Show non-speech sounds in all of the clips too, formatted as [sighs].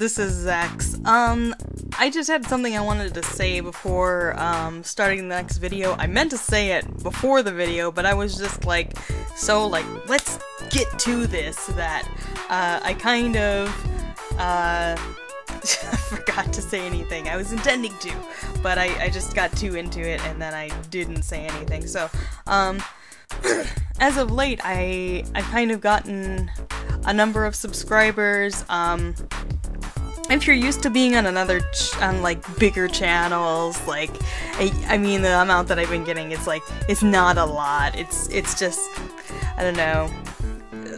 this is Zex. Um, I just had something I wanted to say before um, starting the next video. I meant to say it before the video, but I was just like, so like, let's get to this that uh, I kind of uh, [laughs] forgot to say anything. I was intending to, but I, I just got too into it and then I didn't say anything. So, um, [coughs] as of late, I I've kind of gotten a number of subscribers. Um, if you're used to being on another on like bigger channels like I, I, mean the amount that I've been getting it's like it's not a lot it's it's just I don't know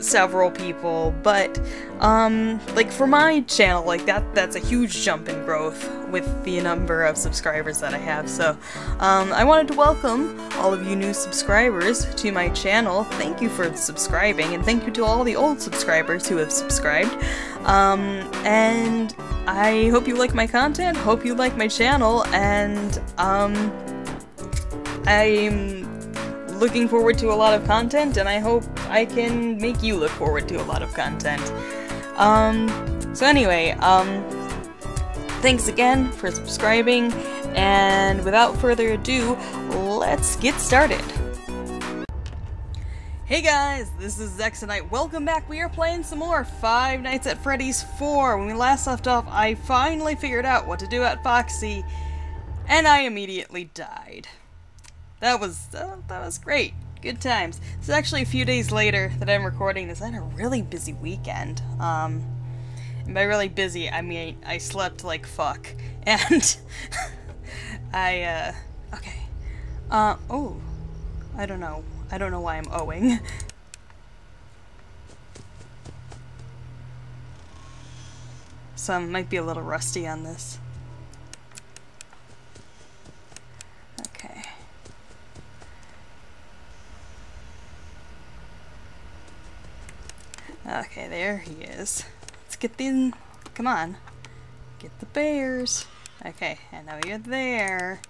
several people, but um, like for my channel, like that that's a huge jump in growth with the number of subscribers that I have. So um, I wanted to welcome all of you new subscribers to my channel. Thank you for subscribing, and thank you to all the old subscribers who have subscribed. Um, and I hope you like my content, hope you like my channel, and um, I'm looking forward to a lot of content, and I hope I can make you look forward to a lot of content. Um, so anyway, um, thanks again for subscribing, and without further ado, let's get started. Hey guys, this is Zexonyte. Welcome back. We are playing some more Five Nights at Freddy's 4. When we last left off, I finally figured out what to do at Foxy, and I immediately died that was uh, that was great. Good times. It's actually a few days later that I'm recording this. I had a really busy weekend. Um, and by really busy, I mean I slept like fuck, [laughs] and I uh, okay. Uh oh, I don't know. I don't know why I'm owing. [laughs] Some might be a little rusty on this. Okay, there he is. Let's get the... Come on. Get the bears. Okay, and now you're there.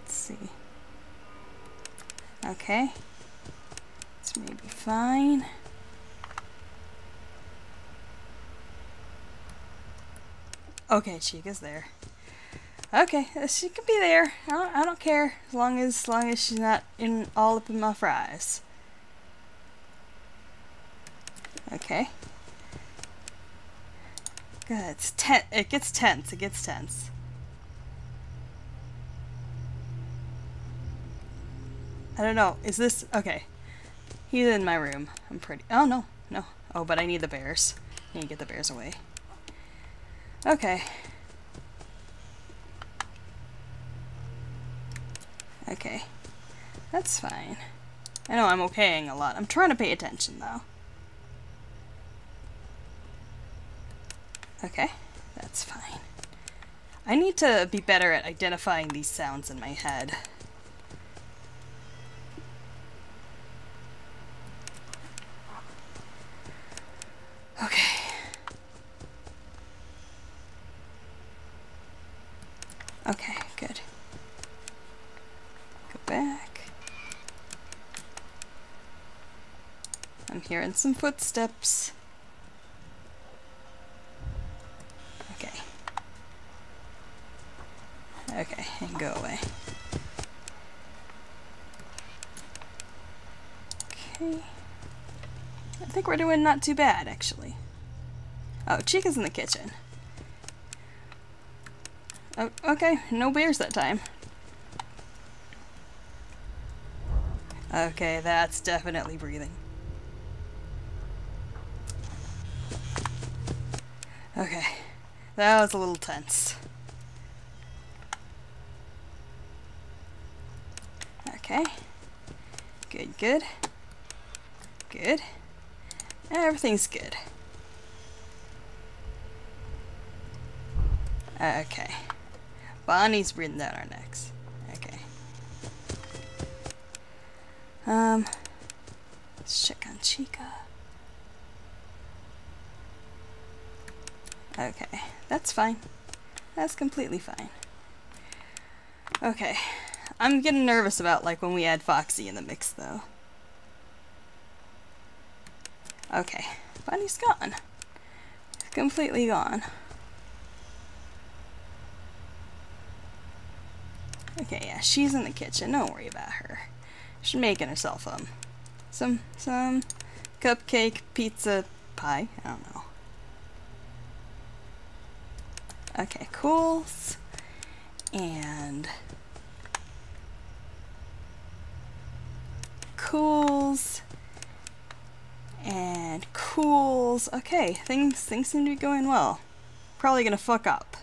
Let's see. Okay. It's maybe fine. Okay, Chica's there. Okay, uh, she can be there. I don't, I don't care as long as, as long as she's not in all up in my fries. Okay. Good. It's ten. It gets tense. It gets tense. I don't know. Is this okay? He's in my room. I'm pretty. Oh no, no. Oh, but I need the bears. I need to get the bears away. Okay. Okay. That's fine. I know I'm okaying a lot. I'm trying to pay attention though. Okay, that's fine. I need to be better at identifying these sounds in my head. Okay. Okay, good. Go back. I'm hearing some footsteps. Okay, and go away. Okay. I think we're doing not too bad, actually. Oh, Chica's in the kitchen. Oh, okay, no bears that time. Okay, that's definitely breathing. Okay, that was a little tense. Okay. Good, good. Good. Everything's good. Okay. Bonnie's breathing down our necks. Okay. Um, let's check on Chica. Okay, that's fine. That's completely fine. Okay. I'm getting nervous about like when we add Foxy in the mix though. Okay, Bunny's gone. He's Completely gone. Okay, yeah, she's in the kitchen. Don't worry about her. She's making herself um some some cupcake pizza pie. I don't know. Okay, cools. And cools and cools. Okay, things things seem to be going well. Probably gonna fuck up.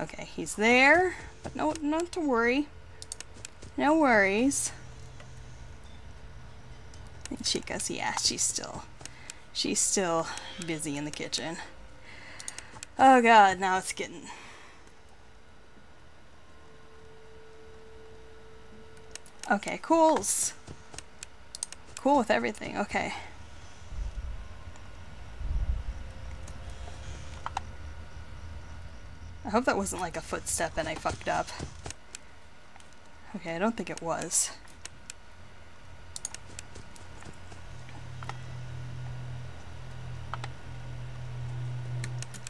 Okay, he's there, but no, not to worry. No worries. And Chica's, yeah, she's still, she's still busy in the kitchen. Oh god, now it's getting Okay, cools. Cool with everything, okay. I hope that wasn't like a footstep and I fucked up. Okay, I don't think it was.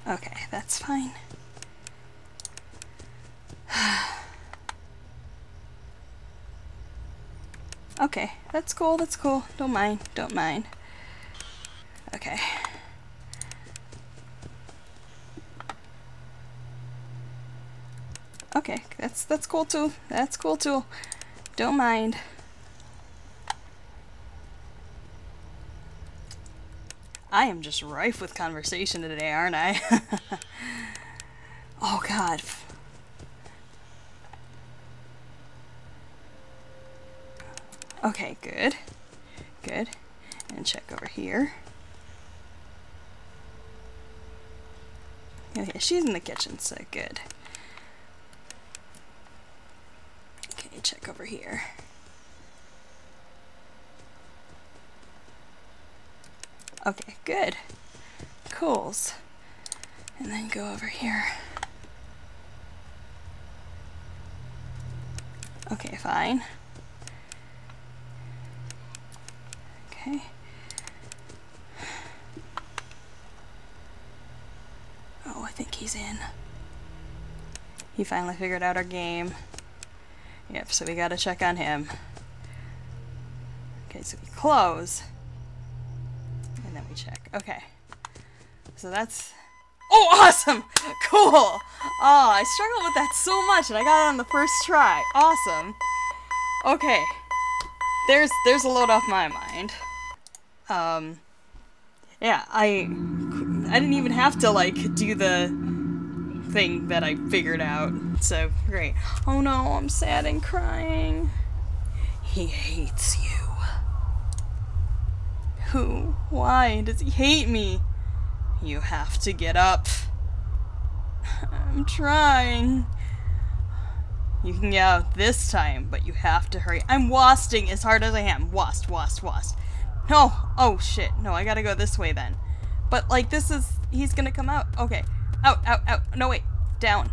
Okay, that's fine. Okay, that's cool, that's cool. Don't mind, don't mind. Okay. Okay, that's that's cool too. That's cool too. Don't mind. I am just rife with conversation today, aren't I? [laughs] oh god. Okay, good. Good. And check over here. Okay, she's in the kitchen, so good. Okay, check over here. Okay, good. Cools. And then go over here. Okay, fine. Okay. Oh, I think he's in. He finally figured out our game. Yep, so we gotta check on him. Okay, so we close. And then we check. Okay. So that's... Oh, awesome! [laughs] Cool! Oh, I struggled with that so much and I got it on the first try. Awesome. Okay. There's, there's a load off my mind um, yeah, I, I didn't even have to, like, do the thing that I figured out. So, great. Oh no, I'm sad and crying. He hates you. Who? Why does he hate me? You have to get up. I'm trying. You can get out this time, but you have to hurry. I'm wasting as hard as I am. Wast, wast, wast. No! Oh, shit. No, I gotta go this way then. But, like, this is... He's gonna come out. Okay. Out, out, out. No, wait. Down.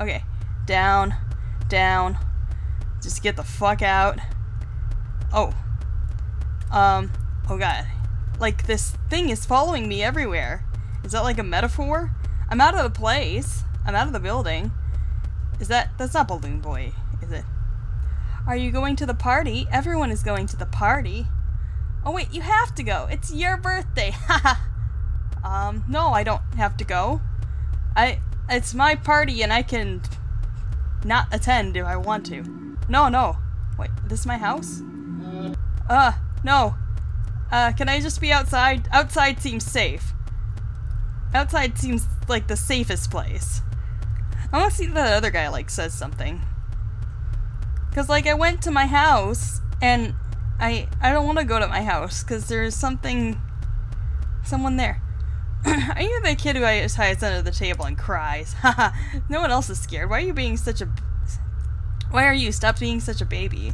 Okay. Down. Down. Just get the fuck out. Oh. Um. Oh, God. Like, this thing is following me everywhere. Is that, like, a metaphor? I'm out of the place. I'm out of the building. Is that... That's not Balloon Boy, is it? Are you going to the party? Everyone is going to the party. Oh wait, you have to go. It's your birthday. Haha. [laughs] um, no, I don't have to go. I it's my party and I can not attend if I want to. No, no. Wait, this is my house? Uh, no. Uh, can I just be outside? Outside seems safe. Outside seems like the safest place. I want to see that other guy, like, says something. Because, like, I went to my house, and I I don't want to go to my house because there's something, someone there. [clears throat] are you the kid who hides under the table and cries? [laughs] Haha, no one else is scared. Why are you being such a... Why are you? Stop being such a baby.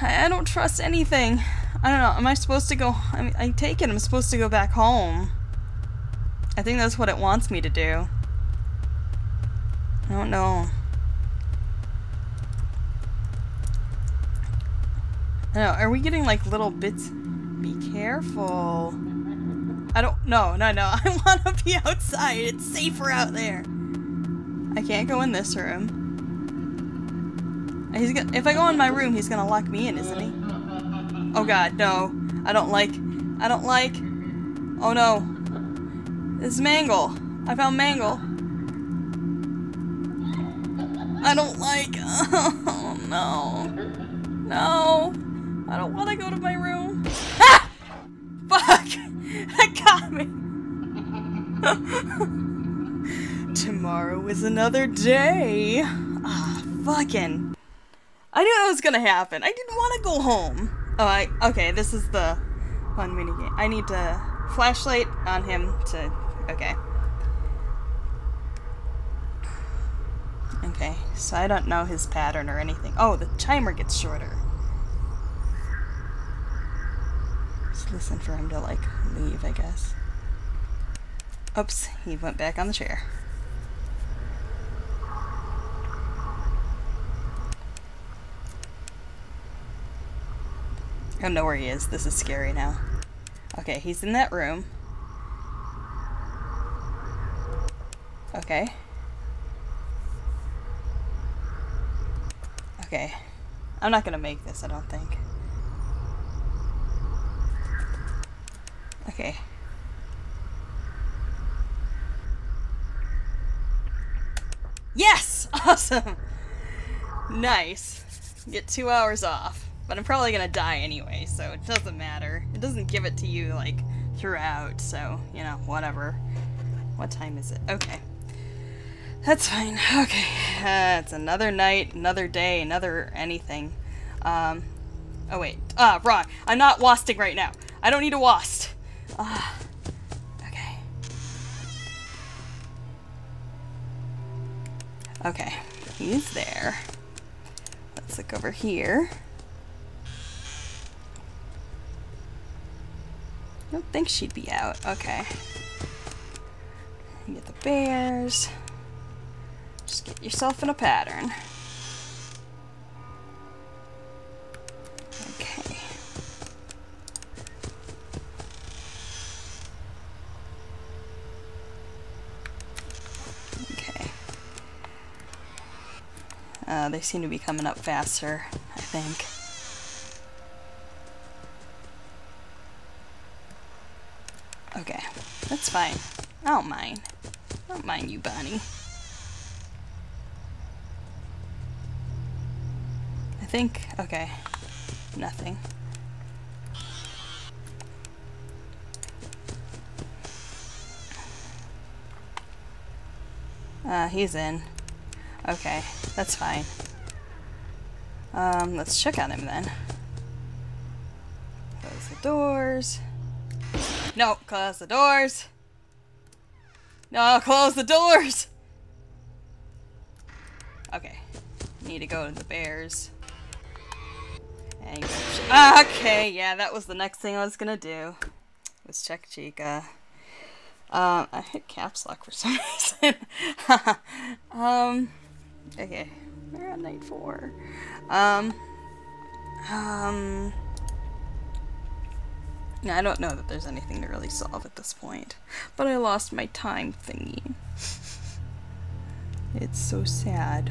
I, I don't trust anything. I don't know. Am I supposed to go... I, mean, I take it I'm supposed to go back home. I think that's what it wants me to do. I don't know. No, are we getting like little bits? Be careful. I don't, no, no, no. [laughs] I want to be outside. It's safer out there. I can't go in this room. He's gonna, if I go in my room, he's gonna lock me in, isn't he? Oh god, no. I don't like, I don't like, oh no. Is Mangle. I found Mangle. I don't like, [laughs] oh no. No. I don't want to go to my room. Ah! Fuck! [laughs] That got me. [laughs] Tomorrow is another day. Ah, fucking. I knew that was gonna happen. I didn't want to go home. Oh, I okay. This is the fun minigame. I need to flashlight on him to. Okay. Okay, so I don't know his pattern or anything. Oh, the timer gets shorter. Listen for him to like leave, I guess. Oops, he went back on the chair. Oh, I don't know where he is. This is scary now. Okay, he's in that room. Okay. Okay. I'm not gonna make this, I don't think. Okay. Yes! [laughs] Awesome! Nice. Get two hours off. But I'm probably gonna die anyway, so it doesn't matter. It doesn't give it to you, like, throughout, so, you know, whatever. What time is it? Okay. That's fine. Okay. Uh, it's another night, another day, another anything. Um, oh wait. Ah, wrong. I'm not wasting right now. I don't need a wast. Ah. Okay. Okay. He's there. Let's look over here. I don't think she'd be out. Okay. Get the bears. Just get yourself in a pattern. Okay. Uh, they seem to be coming up faster, I think. Okay, that's fine. I don't mind. I don't mind you, Bonnie. I think, okay, nothing. Uh, he's in. Okay, that's fine. Um, let's check on him then. Close the doors. No, close the doors. No, close the doors. Okay. Need to go to the bears. Okay, yeah, that was the next thing I was gonna do. Was check Chica. Um, I hit caps lock for some [laughs] reason. [laughs] um, okay, we're on night four. Um, um, I don't know that there's anything to really solve at this point. But I lost my time thingy. [laughs] it's so sad.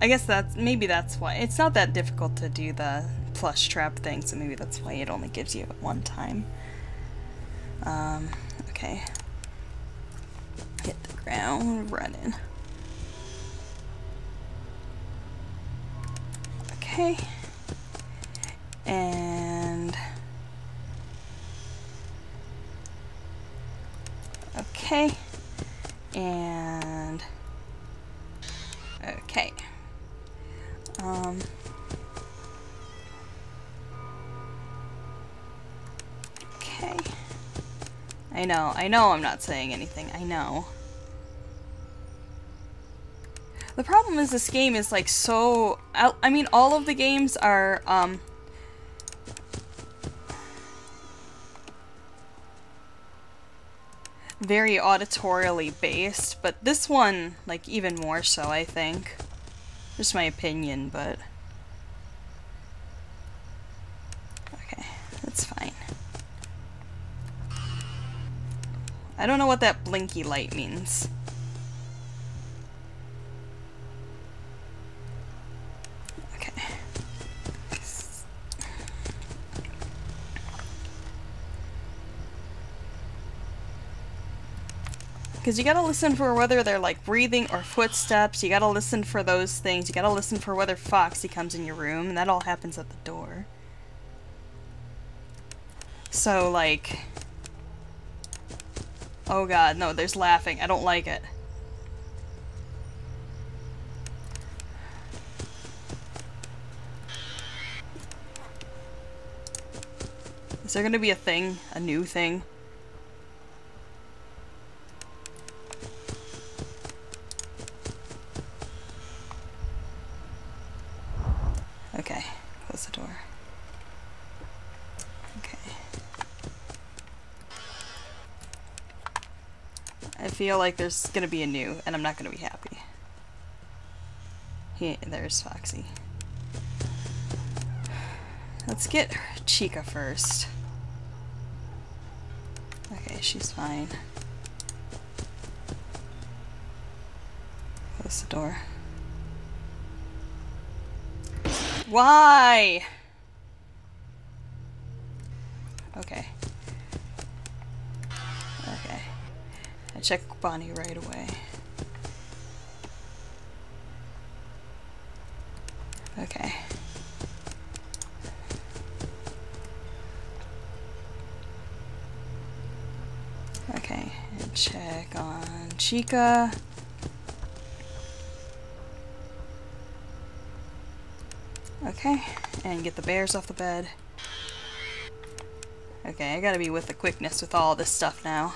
I guess that's, maybe that's why. It's not that difficult to do the plush trap thing, so maybe that's why it only gives you one time. Um, okay. Hit the ground, running. Okay. And... Okay. And... Okay. Um... Okay. I know, I know I'm not saying anything, I know. The problem is this game is like so... I, I mean, all of the games are, um, very auditorially based, but this one, like, even more so, I think. Just my opinion, but... Okay, that's fine. I don't know what that blinky light means. Because you gotta listen for whether they're like breathing or footsteps. You gotta listen for those things. You gotta listen for whether Foxy comes in your room. And that all happens at the door. So, like... Oh god, no, there's laughing. I don't like it. Is there gonna be a thing? A new thing? Okay, close the door. Okay. I feel like there's gonna be a new, and I'm not gonna be happy. He, there's Foxy. Let's get Chica first. Okay, she's fine. Close the door. Why? Okay. Okay. I check Bonnie right away. Okay. Okay, and check on Chica. Okay, and get the bears off the bed. Okay, I gotta be with the quickness with all this stuff now.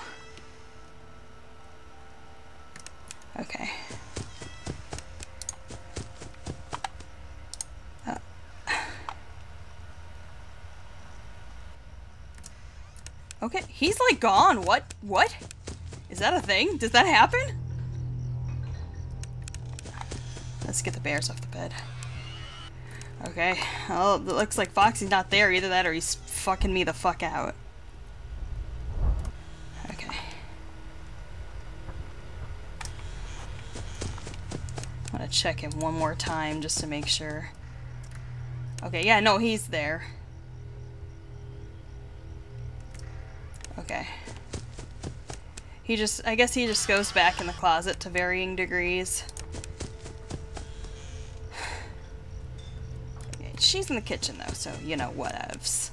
Okay. Uh. Okay, he's like gone. What? What? Is that a thing? Does that happen? Let's get the bears off the bed. Okay. Well, it looks like Foxy's not there. Either that or he's fucking me the fuck out. Okay. I'm gonna check him one more time just to make sure. Okay, yeah, no, he's there. Okay. He just, I guess he just goes back in the closet to varying degrees. She's in the kitchen though, so you know, whatevs.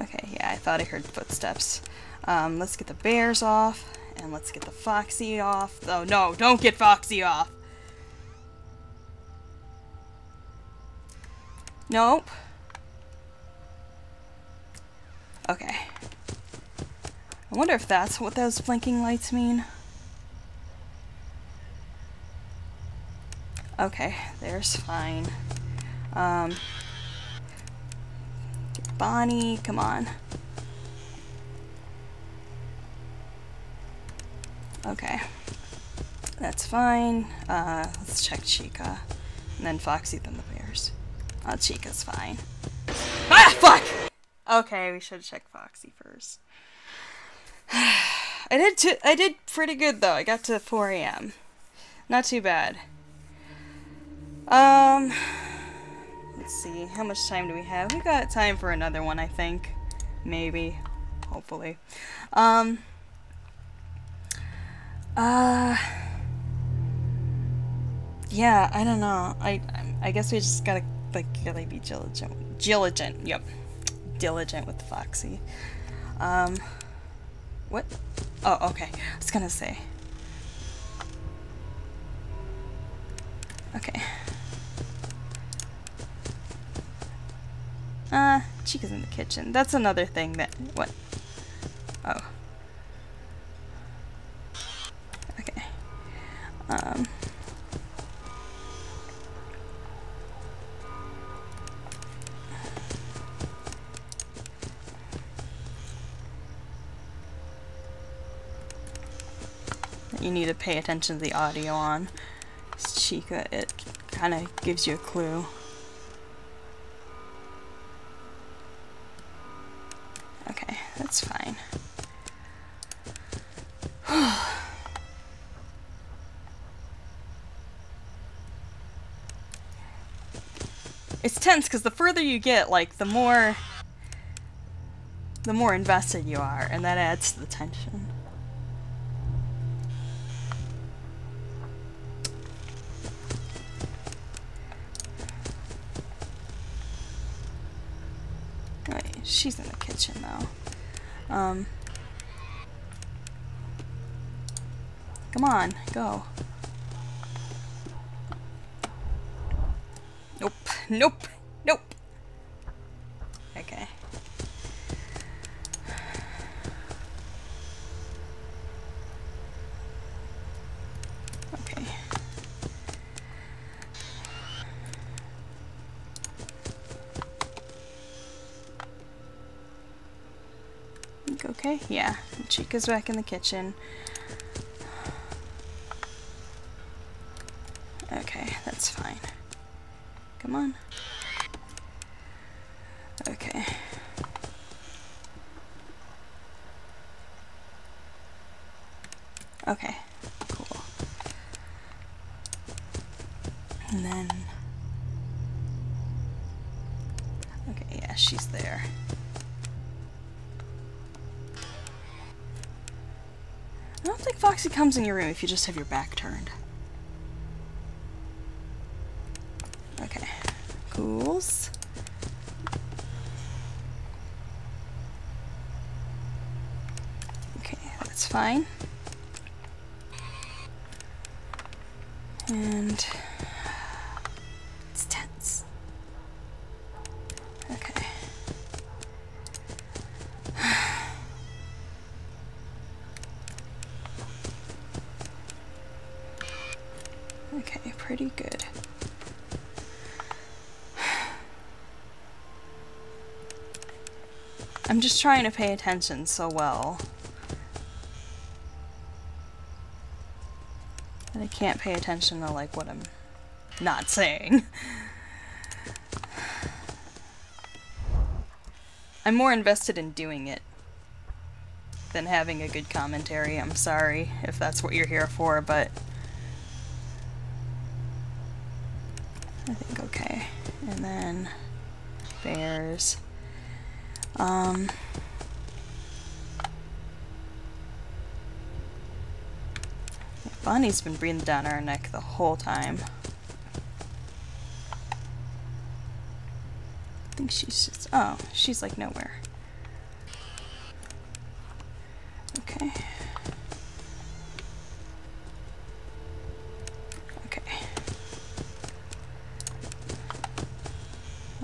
Okay, yeah, thought I heard footsteps. Um, let's get the bears off, and let's get the Foxy off. Oh no, don't get Foxy off! Nope. Okay. I wonder if that's what those blinking lights mean. Okay, there's fine. Um, Bonnie, come on. Okay. That's fine. Uh, let's check Chica. And then Foxy, then the bears. Oh, Chica's fine. Ah, fuck! Okay, we should check Foxy first. [sighs] I did I did pretty good though. I got to 4 a.m. Not too bad. Um, let's see. How much time do we have? We got time for another one, I think. Maybe. Hopefully. Um, uh, yeah, I don't know. I, I guess we just gotta, like, gotta be diligent. Diligent, yep. Diligent with Foxy. Um, what? Oh, okay. I was gonna say. Okay. Uh, Chica's in the kitchen. That's another thing that... What? Oh. Um... You need to pay attention to the audio on. Chica, it kind of gives you a clue. Okay, that's fine. it's tense because the further you get, like, the more the more invested you are, and that adds to the tension. Wait, she's in the kitchen though. Um, come on, go. Nope, nope. Okay. Okay. Okay? Yeah. Chica's back in the kitchen. Okay, that's fine. Come on. Okay. Okay, cool. And then... Okay, yeah, she's there. I don't think Foxy comes in your room if you just have your back turned. Okay. Cools. Okay, that's fine. And it's tense. Okay. [sighs] Okay, pretty good. [sighs] I'm just trying to pay attention so well. Can't pay attention to like what I'm not saying. I'm more invested in doing it than having a good commentary. I'm sorry if that's what you're here for, but I think okay. And then bears. Um Bonnie's been breathing down our neck the whole time. I think she's just oh, she's like nowhere. Okay. Okay.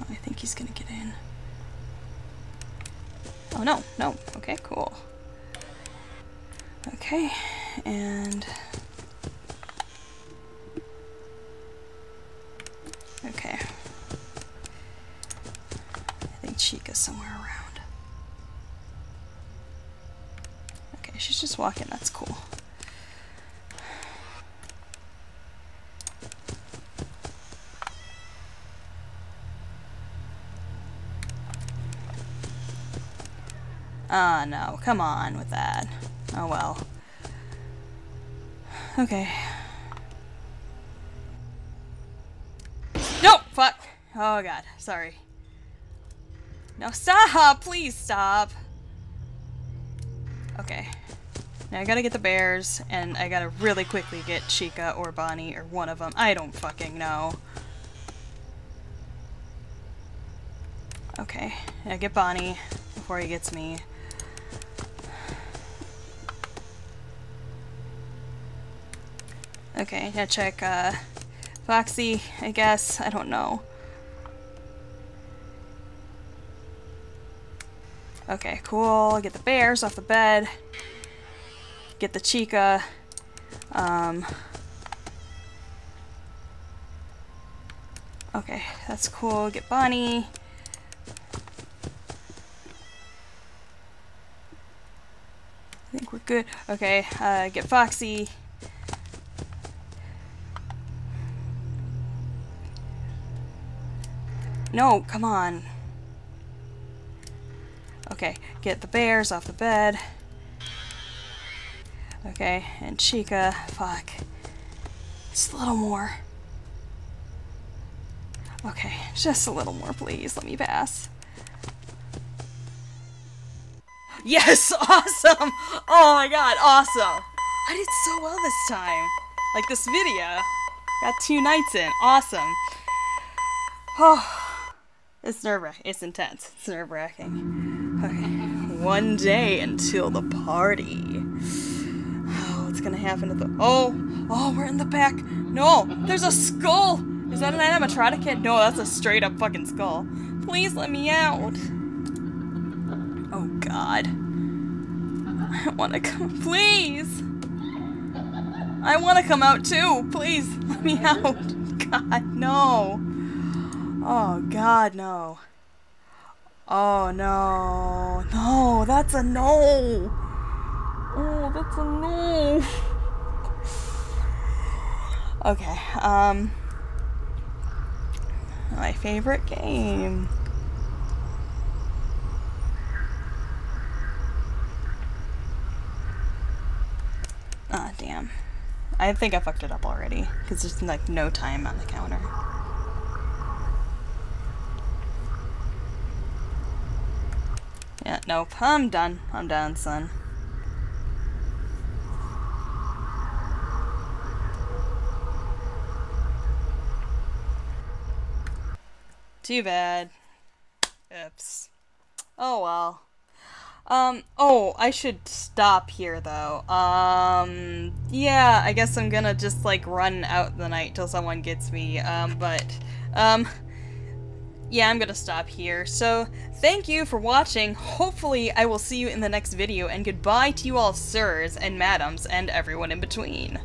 I think he's gonna get in. Oh no, no. Okay, cool. Okay, and okay. I think Chica's somewhere around. Okay, she's just walking. That's cool. No. Come on with that. Oh well. Okay. No! Fuck! Oh god. Sorry. No, stop! Please stop! Okay. Now I gotta get the bears, and I gotta really quickly get Chica or Bonnie or one of them. I don't fucking know. Okay. Now get Bonnie before he gets me. Okay, now check, uh, Foxy, I guess. I don't know. Okay, cool. Get the bears off the bed. Get the Chica. Um, okay, that's cool. Get Bonnie. I think we're good. Okay, uh, get Foxy. No, come on. Okay, get the bears off the bed. Okay, and Chica, fuck. Just a little more. Okay, just a little more, please. Let me pass. Yes! [laughs] Awesome! Oh my god, awesome! I did so well this time. Like this video. Got two nights in. Awesome. [sighs] Oh, it's nerve. It's intense. It's nerve wracking. Okay. One day until the party. Oh, what's gonna happen to the. Oh! Oh, we're in the back. No! There's a skull! Is that an animatronic kid? No, that's a straight up fucking skull. Please let me out. Oh god. I wanna come. Please! I wanna come out too! Please, let me out! [laughs] God, no! Oh god, no. Oh no. No, that's a no! Oh, that's a no! Okay, um. My favorite game. Ah, damn. I think I fucked it up already, because there's like no time on the counter. Yeah, nope. I'm done. I'm done, son. Too bad. Oops. Oh well. Um, oh, I should stop here though. Um, yeah, I guess I'm gonna just like run out the night till someone gets me. Um, but, um, yeah, I'm gonna stop here. So, thank you for watching. Hopefully, I will see you in the next video, and goodbye to you all sirs and madams and everyone in between.